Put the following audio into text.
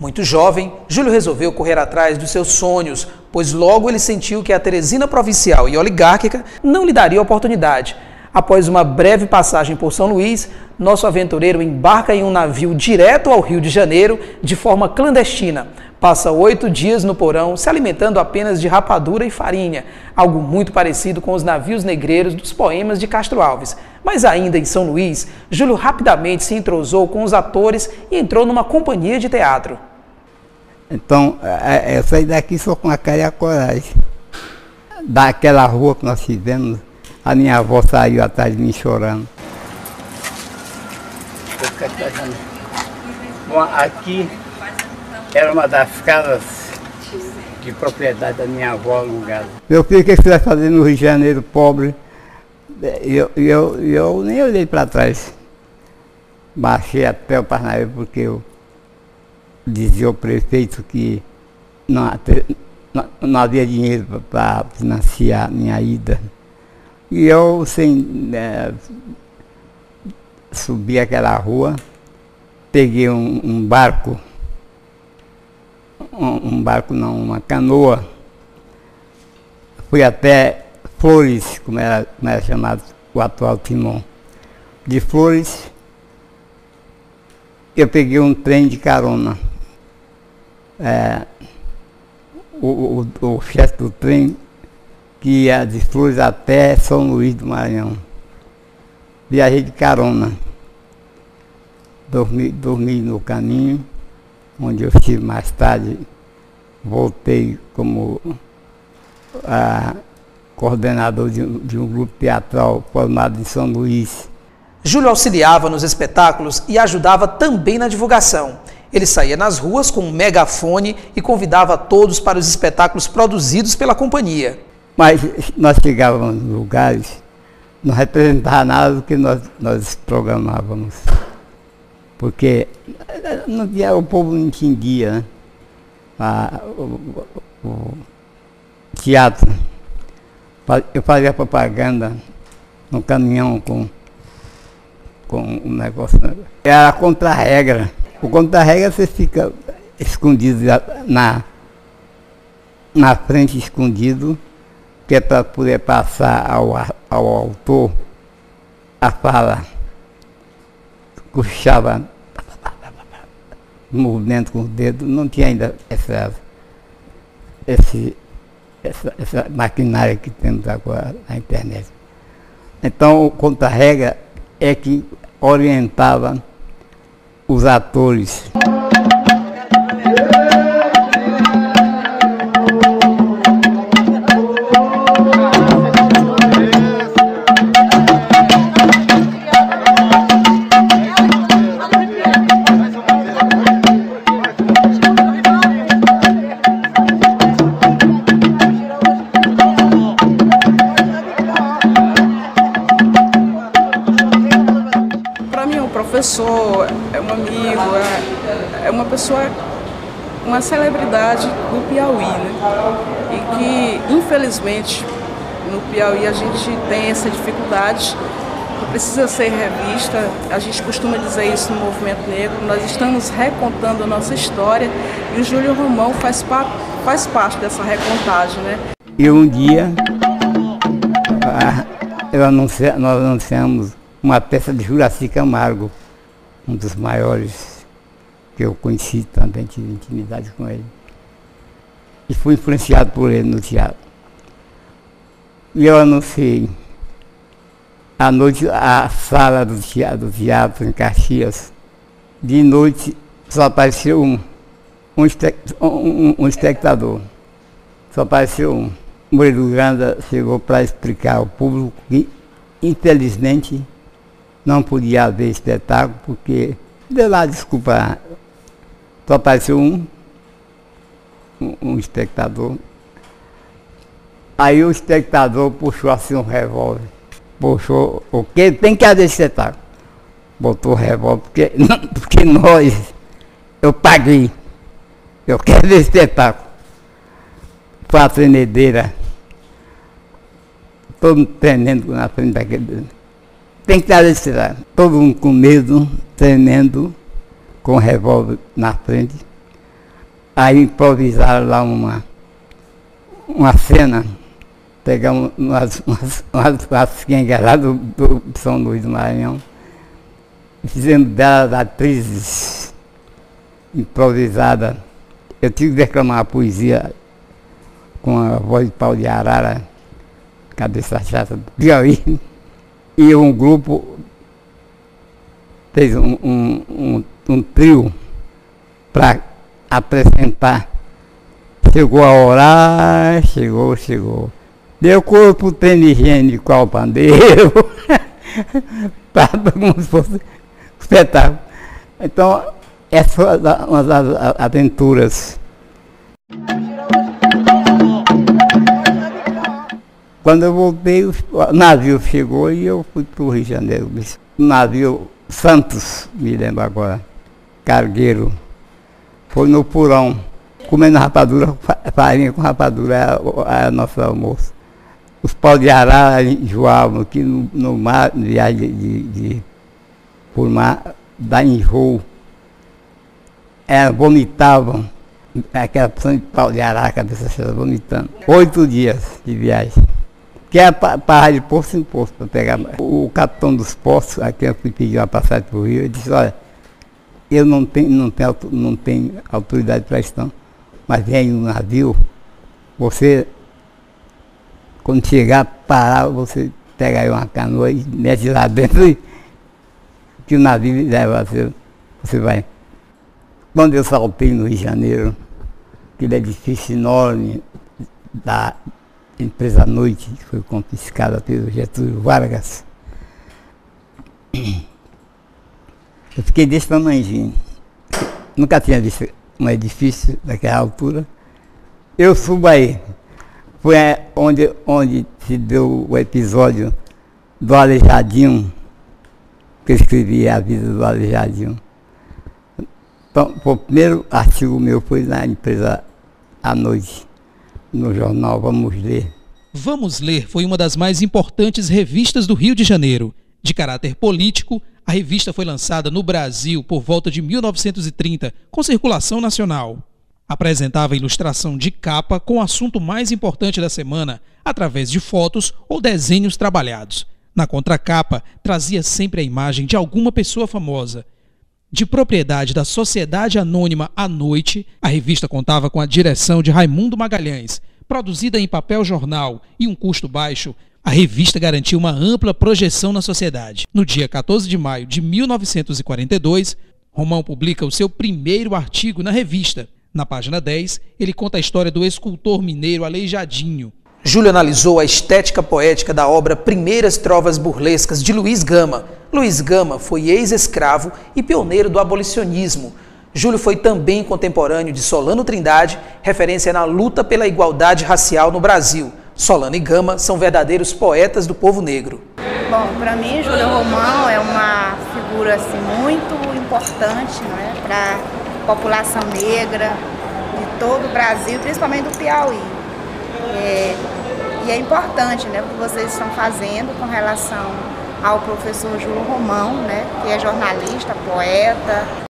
Muito jovem, Júlio resolveu correr atrás dos seus sonhos, pois logo ele sentiu que a Teresina provincial e oligárquica não lhe daria oportunidade. Após uma breve passagem por São Luís, nosso aventureiro embarca em um navio direto ao Rio de Janeiro de forma clandestina. Passa oito dias no porão, se alimentando apenas de rapadura e farinha, algo muito parecido com os navios negreiros dos poemas de Castro Alves. Mas ainda em São Luís, Júlio rapidamente se entrosou com os atores e entrou numa companhia de teatro. Então, é, é, eu saí daqui só com a cara e a coragem. Daquela rua que nós fizemos, a minha avó saiu atrás de mim chorando. Bom, aqui era uma das casas de propriedade da minha avó alugada. Meu filho, o que você vai fazer no Rio de Janeiro, pobre? Eu, eu, eu nem olhei para trás. Baixei até o Parnaíba porque eu dizia ao prefeito que não, não, havia dinheiro para financiar minha ida. E eu, sem né, subir aquela rua, peguei um, um barco, um, um, barco não, uma canoa, fui até Flores, como era, como era chamado o atual Timon. De Flores, eu peguei um trem de carona é, o, o, o chefe do trem que ia de Flores até São Luís do Maranhão. Viajei de carona. Dormi, dormi no caminho, onde eu estive mais tarde. Voltei como coordenador de, de um grupo teatral formado em São Luís. Júlio auxiliava nos espetáculos e ajudava também na divulgação. Ele saía nas ruas com um megafone e convidava todos para os espetáculos produzidos pela companhia. Mas nós chegávamos em lugares, não representava nada do que nós, nós programávamos. Porque não tinha, o povo não entendia, né? A, o, o, o teatro. Eu fazia propaganda no caminhão com, com um negócio. Né? Era contra a regra. O contra-regra você fica escondido na, na frente, escondido, que é para poder passar ao, ao autor a fala. Puxava movimento com o dedo, não tinha ainda essa, esse, essa, essa maquinária que temos agora na internet. Então, o contra-regra é que orientava os atores. Pessoa, uma celebridade do Piauí, né? E que, infelizmente, no Piauí a gente tem essa dificuldade que precisa ser revista. A gente costuma dizer isso no movimento negro. Nós estamos recontando a nossa história e o Júlio Romão faz, pa faz parte dessa recontagem, né? E um dia eu nós anunciamos uma peça de Juraci Camargo um dos maiores que eu conheci também, tive intimidade com ele. E fui influenciado por ele no teatro. E eu anunciei à noite a sala do teatro, do teatro em Caxias. De noite só apareceu um, um, um, um espectador. Só apareceu um. Murilo Granda chegou para explicar ao público que, infelizmente, não podia haver espetáculo, porque, de lá, desculpa, só apareceu um, um, espectador. Aí o espectador puxou assim um revólver. Puxou o que tem que espetáculo. Botou o revólver, porque, não, porque nós, eu paguei. Eu quero ver espetáculo. Foi a tremedeira. Todo mundo tremendo na frente daquele tem que Todo mundo com medo, tremendo, com revólver na frente. Aí improvisaram lá uma, uma cena, pegamos umas, umas, umas, umas lá do, do São Luís do Maranhão, fizemos delas atrizes improvisadas. Eu tive que declamar a poesia com a voz de pau de arara, cabeça chata do Piauí, e um grupo fez um, um, um, um trio para apresentar. Chegou a orar, chegou, chegou. Deu corpo, tem higiene, qual pandeiro, para como se fosse espetáculo. Então, essas foram as aventuras. Quando eu voltei, o navio chegou e eu fui para o Rio de Janeiro. O navio Santos, me lembro agora, cargueiro, foi no Purão, comendo rapadura, farinha com rapadura, era, era nosso almoço. Os pau de arara enjoavam aqui no, no mar, viagem de, de, de, por mar, da enjoo. Era, vomitavam, aquela porção de pau de arara, cabeça cheia, vomitando. Oito dias de viagem que é parar de posto em posto para pegar. O capitão dos postos, a quem eu fui pedir uma passagem para o Rio, ele disse, olha, eu não tenho, não tenho, não tenho autoridade para isso não, mas vem um navio, você, quando chegar, parar, você pega aí uma canoa e mete lá dentro e que o navio leva você, você vai. Quando eu saltei no Rio de Janeiro, aquele edifício enorme da, empresa noite, que foi confiscada pelo Getúlio Vargas. Eu fiquei desse tamanhozinho. Nunca tinha visto um edifício daquela altura. Eu subo aí. Foi onde, onde se deu o episódio do Aleijadinho, que eu escrevi a vida do Aleijadinho. Então, o primeiro artigo meu foi na empresa à noite no jornal Vamos Ler. Vamos Ler foi uma das mais importantes revistas do Rio de Janeiro. De caráter político, a revista foi lançada no Brasil por volta de 1930, com circulação nacional. Apresentava ilustração de capa com o assunto mais importante da semana, através de fotos ou desenhos trabalhados. Na contracapa, trazia sempre a imagem de alguma pessoa famosa. De propriedade da Sociedade Anônima à Noite, a revista contava com a direção de Raimundo Magalhães. Produzida em papel jornal e um custo baixo, a revista garantiu uma ampla projeção na sociedade. No dia 14 de maio de 1942, Romão publica o seu primeiro artigo na revista. Na página 10, ele conta a história do escultor mineiro Aleijadinho, Júlio analisou a estética poética da obra Primeiras Trovas Burlescas de Luiz Gama. Luiz Gama foi ex-escravo e pioneiro do abolicionismo. Júlio foi também contemporâneo de Solano Trindade, referência na luta pela igualdade racial no Brasil. Solano e Gama são verdadeiros poetas do povo negro. Bom, para mim, Júlio Romão é uma figura assim, muito importante né, para a população negra de todo o Brasil, principalmente do Piauí. É, e é importante né, o que vocês estão fazendo com relação ao professor Júlio Romão, né, que é jornalista, poeta,